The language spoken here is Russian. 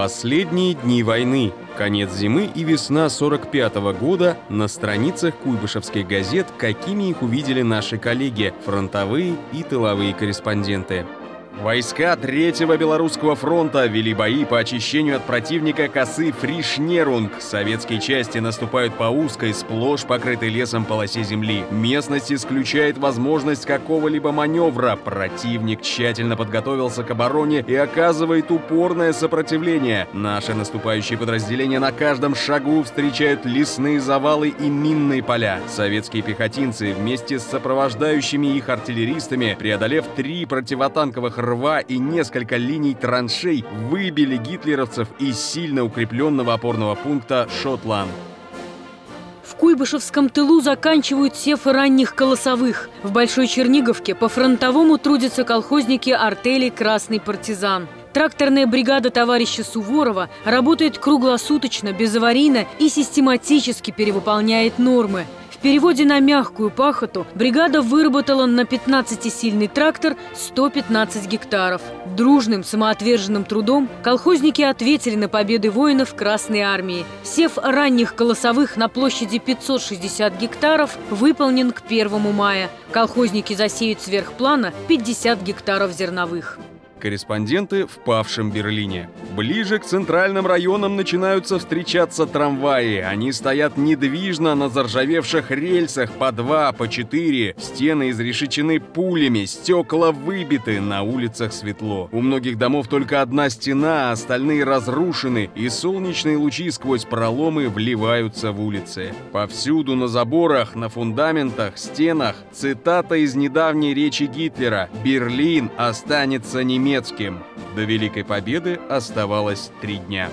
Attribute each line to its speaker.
Speaker 1: Последние дни войны, конец зимы и весна 45 -го года на страницах куйбышевских газет, какими их увидели наши коллеги, фронтовые и тыловые корреспонденты. Войска Третьего Белорусского фронта вели бои по очищению от противника косы Фрише-Нерунг. Советские части наступают по узкой, сплошь покрытой лесом полосе земли. Местность исключает возможность какого-либо маневра. Противник тщательно подготовился к обороне и оказывает упорное сопротивление. Наши наступающие подразделения на каждом шагу встречают лесные завалы и минные поля. Советские пехотинцы вместе с сопровождающими их артиллеристами, преодолев три противотанковых рва и несколько линий траншей выбили гитлеровцев из сильно укрепленного опорного пункта Шотланд.
Speaker 2: В Куйбышевском тылу заканчивают сефы ранних колосовых. В Большой Черниговке по-фронтовому трудятся колхозники артели «Красный партизан». Тракторная бригада товарища Суворова работает круглосуточно, безаварийно и систематически перевыполняет нормы – переводе на мягкую пахоту бригада выработала на 15-сильный трактор 115 гектаров. Дружным самоотверженным трудом колхозники ответили на победы воинов Красной Армии. Сев ранних колосовых на площади 560 гектаров выполнен к 1 мая. Колхозники засеют сверх плана 50 гектаров зерновых.
Speaker 1: Корреспонденты в павшем Берлине. Ближе к центральным районам начинаются встречаться трамваи. Они стоят недвижно на заржавевших рельсах по два, по четыре. Стены изрешечены пулями, стекла выбиты, на улицах светло. У многих домов только одна стена, а остальные разрушены, и солнечные лучи сквозь проломы вливаются в улицы. Повсюду на заборах, на фундаментах, стенах цитата из недавней речи Гитлера «Берлин останется немецким». До Великой Победы оставалось три дня.